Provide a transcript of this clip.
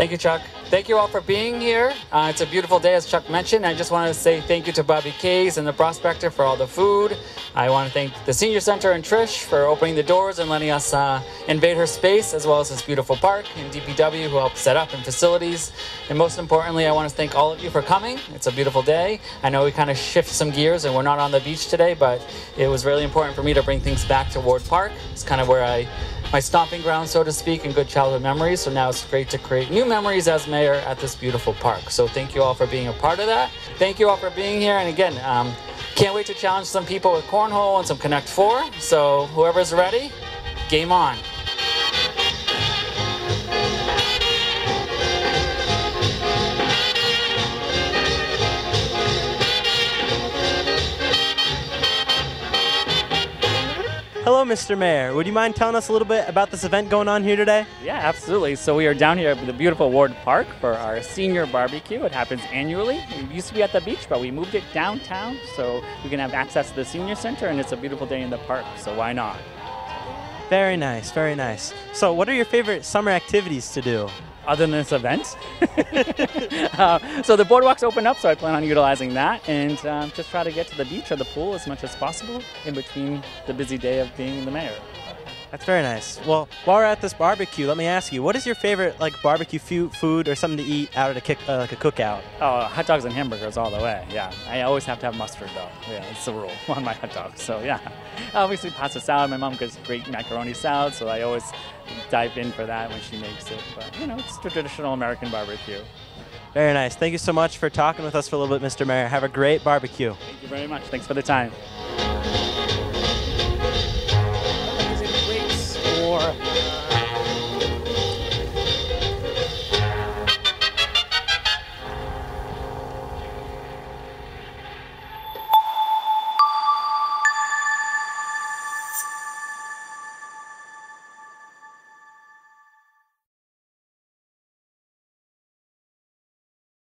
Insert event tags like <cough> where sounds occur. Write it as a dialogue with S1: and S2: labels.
S1: Thank you, Chuck. Thank you all for being here. Uh, it's a beautiful day, as Chuck mentioned. I just want to say thank you to Bobby Case and the Prospector for all the food. I want to thank the Senior Center and Trish for opening the doors and letting us uh, invade her space, as well as this beautiful park, and DPW who helped set up and facilities. And most importantly, I want to thank all of you for coming. It's a beautiful day. I know we kind of shift some gears and we're not on the beach today, but it was really important for me to bring things back to Ward Park. It's kind of where I my stomping ground, so to speak, and good childhood memories. So now it's great to create new memories as mayor at this beautiful park. So thank you all for being a part of that. Thank you all for being here. And again, um, can't wait to challenge some people with cornhole and some Connect Four. So whoever's ready, game on.
S2: Hello, Mr. Mayor. Would you mind telling us a little bit about this event going on here today?
S3: Yeah, absolutely. So we are down here at the beautiful Ward Park for our senior barbecue. It happens annually. It used to be at the beach, but we moved it downtown so we can have access to the senior center, and it's a beautiful day in the park. So why not?
S2: Very nice, very nice. So, what are your favorite summer activities to do?
S3: Other than this event, <laughs> uh, so the boardwalk's open up, so I plan on utilizing that and um, just try to get to the beach or the pool as much as possible in between the busy day of being the mayor.
S2: That's very nice. Well, while we're at this barbecue, let me ask you, what is your favorite like barbecue food or something to eat out at a kick, uh, like a cookout?
S3: Oh, hot dogs and hamburgers all the way. Yeah, I always have to have mustard though. Yeah, it's the rule <laughs> on my hot dogs. So yeah, <laughs> obviously pasta salad. My mom gets great macaroni salad, so I always dive in for that when she makes it. But you know, it's traditional American barbecue.
S2: Very nice. Thank you so much for talking with us for a little bit, Mr. Mayor. Have a great barbecue.
S3: Thank you very much. Thanks for the time.